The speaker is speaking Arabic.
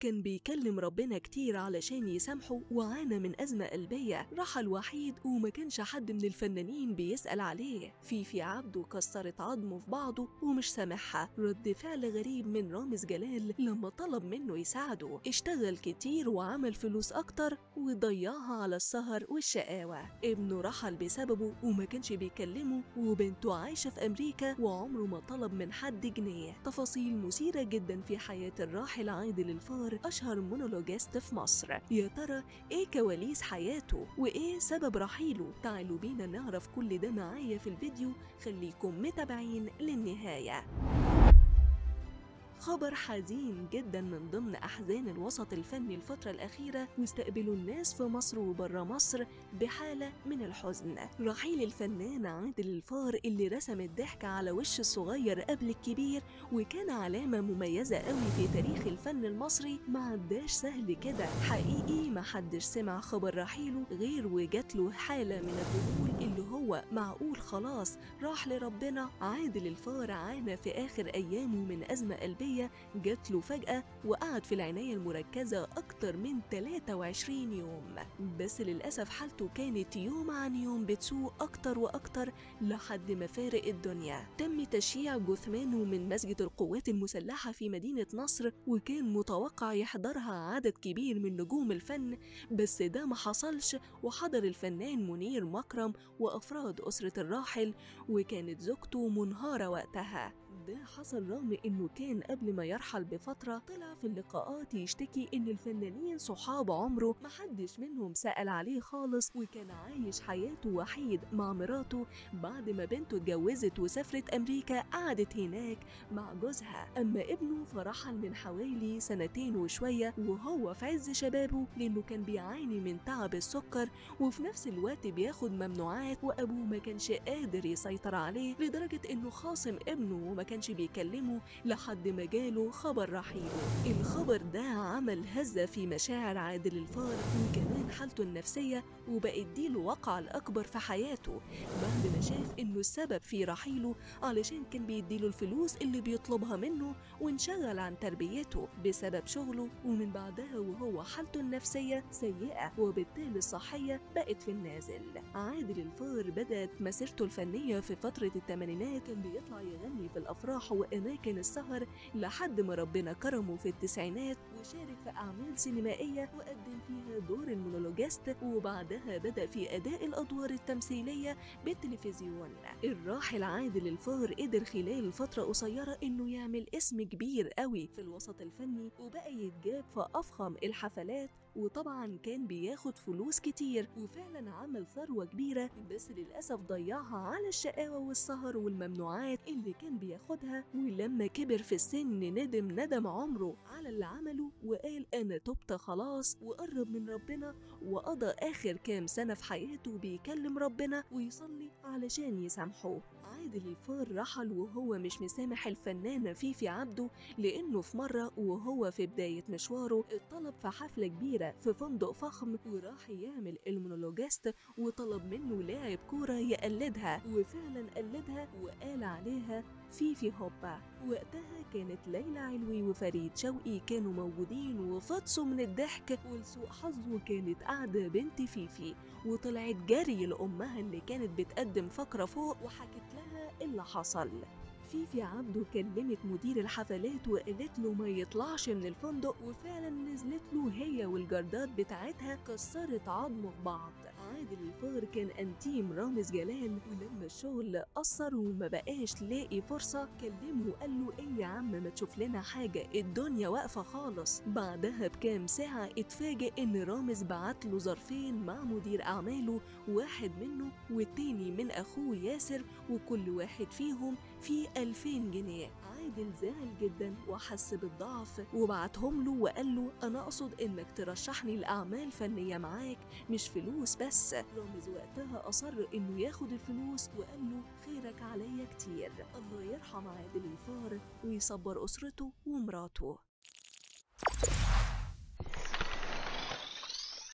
كان بيكلم ربنا كتير علشان يسامحه وعانى من أزمة قلبية. رحل وحيد وما كانش حد من الفنانين بيسأل عليه. فيفي عبده كسرت عظمه في بعضه ومش سامحها. رد فعل غريب من رامز جلال لما طلب منه يساعده. اشتغل كتير وعمل فلوس أكتر وضيعها على السهر والشقاوة. ابنه رحل بسببه وما كانش بيكلمه وبنته عايشة في أمريكا وعمره ما طلب من حد جنيه. تفاصيل مثيرة جدا في حياة الراحل عادل الفار. أشهر مونولوجيست في مصر. يا ترى إيه كواليس حياته؟ وإيه سبب رحيله؟ تعالوا بينا نعرف كل ده معايا في الفيديو. خليكم متابعين للنهاية. خبر حزين جدا من ضمن أحزان الوسط الفني الفترة الأخيرة واستقبلوا الناس في مصر وبره مصر بحالة من الحزن. رحيل الفنان عادل الفار اللي رسم الضحك على وش الصغير قبل الكبير وكان علامة مميزة قوي في تاريخ الفن المصري ما عداش سهل كده. حقيقي ما حدش سمع خبر رحيله غير وجات له حالة من الذهول اللي هو معقول خلاص راح لربنا. عادل الفار عانى في آخر أيامه من أزمة قلبية جات له فجأة وقعد في العناية المركزة أكتر من 23 يوم. بس للأسف حالته كانت يوم عن يوم بتسوء أكتر وأكتر لحد ما فارق الدنيا. تم تشييع جثمانه من مسجد القوات المسلحة في مدينة نصر وكان متوقع يحضرها عدد كبير من نجوم الفن بس ده ما حصلش وحضر الفنان منير مكرم وأفراد أسرة الراحل وكانت زوجته منهارة وقتها. ده حصل رغم إنه كان قبل ما يرحل بفترة طلع في اللقاءات يشتكي إن الفنانين صحاب عمره محدش منهم سأل عليه خالص وكان عايش حياته وحيد مع مراته بعد ما بنته اتجوزت وسافرت أمريكا قعدت هناك مع جوزها. أما ابنه فرحل من حوالي سنتين وشوية وهو في عز شبابه لأنه كان بيعاني من تعب السكر وفي نفس الوقت بياخد ممنوعات وأبوه ما كانش قادر يسيطر عليه لدرجة إنه خاصم ابنه وما كانش بيكلمه لحد ما جاله خبر رحيله الخبر ده عمل هزة في مشاعر عادل الفار وكمان حالته النفسية وبقت دي الواقعة الأكبر في حياته. بعد ما شاف إنه السبب في رحيله علشان كان بيديله الفلوس اللي بيطلبها منه وانشغل عن تربيته بسبب شغله. ومن بعدها وهو حالته النفسية سيئة وبالتالي الصحية بقت في النازل. عادل الفار بدأت مسيرته الفنية في فترة الثمانينات. كان بيطلع يغني في الأفراح وأماكن السهر لحد ما ربنا كرمه في التسعينات وشارك في أعمال سينمائية وقدم فيها دور المونولوجيست وبعدها بدأ في أداء الأدوار التمثيلية بالتلفزيون. الراحل عادل الفار قدر خلال فترة قصيرة إنه يعمل اسم كبير قوي في الوسط الفني وبقى يتجاب في أفخم الحفلات وطبعا كان بياخد فلوس كتير وفعلا عمل ثروة كبيرة بس للأسف ضيعها على الشقاوة والسهر والممنوعات اللي كان بياخدها ولما كبر في السن ندم ندم عمره على اللي عمله وقال أنا تبت خلاص وقرب من ربنا وقضى آخر كام سنة في حياته بيكلم ربنا ويصلي علشان يسامحه. عادل الفار رحل وهو مش مسامح الفنانة فيفي عبده لأنه في مرة وهو في بداية مشواره اتطلب في حفلة كبيرة في فندق فخم وراح يعمل المونولوجيست وطلب منه يقلدها. وفعلا قلدها وقال عليها فيفي هوبا. وقتها كانت ليلى علوي وفريد شوقي كانوا موجودين وفطسوا من الضحك ولسوء حظه كانت قاعدة بنت فيفي. وطلعت جري لأمها اللي كانت بتقدم فقرة فوق وحكت لها اللي حصل. فيفي عبده كلمت مدير الحفلات وقالت له ما يطلعش من الفندق وفعلا نزلت له هي والجردات بتاعتها كسرت عظمه في بعض. عادل الفار كان أنتيم رامز جلال ولما الشغل قصر وما بقاش لاقي فرصة كلمه وقال له إيه يا عم ما تشوف لنا حاجة الدنيا واقفة خالص. بعدها بكام ساعة اتفاجئ إن رامز بعت له ظرفين مع مدير أعماله واحد منه والتاني من أخوه ياسر وكل واحد فيهم فيه 2000 جنيه. عادل زعل جدا وحس بالضعف وبعتهم له وقال له أنا أقصد إنك ترشحني لأعمال فنية معاك مش فلوس بس. رامز وقتها أصر إنه ياخد الفلوس وقال له خيرك عليا كتير. الله يرحم عادل الفار ويصبر أسرته ومراته.